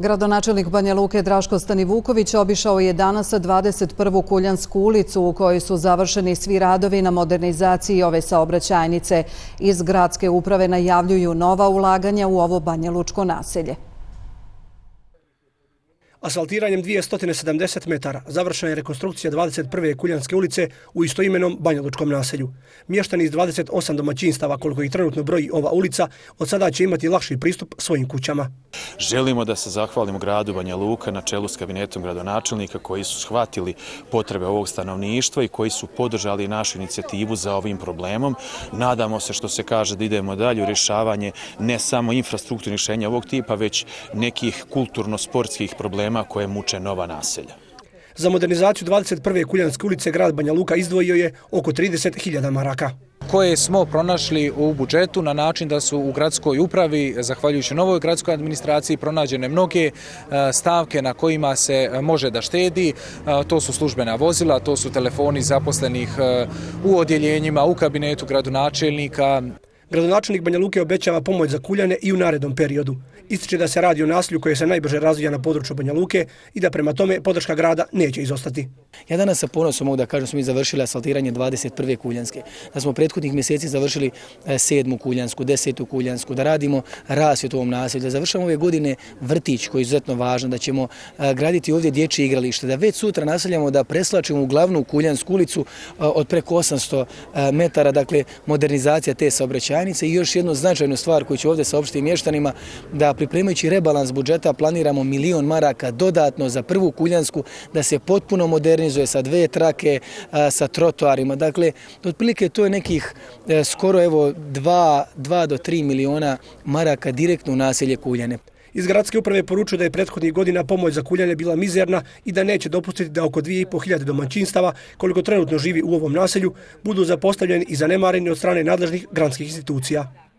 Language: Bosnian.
Gradonačelnik Banja Luke Draško Stanivuković obišao je danas 21. Kuljansku ulicu u kojoj su završeni svi radovi na modernizaciji ove saobraćajnice. Iz gradske uprave najavljuju nova ulaganja u ovo Banja Lučko naselje. Asfaltiranjem 270 metara završena je rekonstrukcija 21. Kuljanske ulice u istoimenom Banjalučkom naselju. Mještani iz 28 domaćinstava, koliko ih trenutno broji ova ulica, od sada će imati lakši pristup svojim kućama. Želimo da se zahvalimo gradu Banja Luka na čelu s kabinetom gradonačelnika koji su shvatili potrebe ovog stanovništva i koji su podržali našu inicijativu za ovim problemom. Nadamo se što se kaže da idemo dalje u rješavanje ne samo infrastrukturnih rješenja ovog tipa, već nekih kulturno-sportskih problema problema koje muče nova naselja. Za modernizaciju 21. Kuljanske ulice grad Banja Luka izdvojio je oko 30.000 maraka koje smo pronašli u budžetu na način da su u gradskoj upravi, zahvaljujući novoj gradskoj administraciji, pronađene mnoge e, stavke na kojima se e, može da štedi. E, to su službena vozila, to su telefoni zaposlenih u odjeljenjima, u kabinetu gradonačelnika, Gradonačelnik Banja Luke obećava pomoć za kuljane i u narednom periodu. Ističe da se radi o nasilju koje se najbrže razvija na području Banja Luke i da prema tome podrška grada neće izostati. Ja danas sa ponosom mogu da kažem smo mi završili asfaltiranje 21. kuljanske. Da smo prethodnih mjeseci završili e, 7. kuljansku, desetu kuljansku, da radimo rasvjet u ovom nasilju, da završamo ove godine vrtić koji je izuzetno važan, da ćemo e, graditi ovdje dječje igralište, da već sutra naseljamo da preslačimo u glavnu kuljansku ulicu e, od preko 800 metara, dakle modernizacija te saobraćaja granice i još jednu značajnu stvar koju ću ovdje saopštiti mještanima, da pripremajući rebalans budžeta planiramo milion maraka dodatno za prvu kuljansku, da se potpuno modernizuje sa dve trake, sa trotoarima. Dakle, otprilike to je nekih e, skoro evo 2 do 3 miliona maraka direktno u naselje Kuljane. Iz gradske uprave poručuju da je prethodnih godina pomoć za kuljanje bila mizerna i da neće dopustiti da oko 2500 domaćinstava, koliko trenutno živi u ovom naselju, budu zapostavljeni i zanemareni od strane nadležnih gradskih institucija.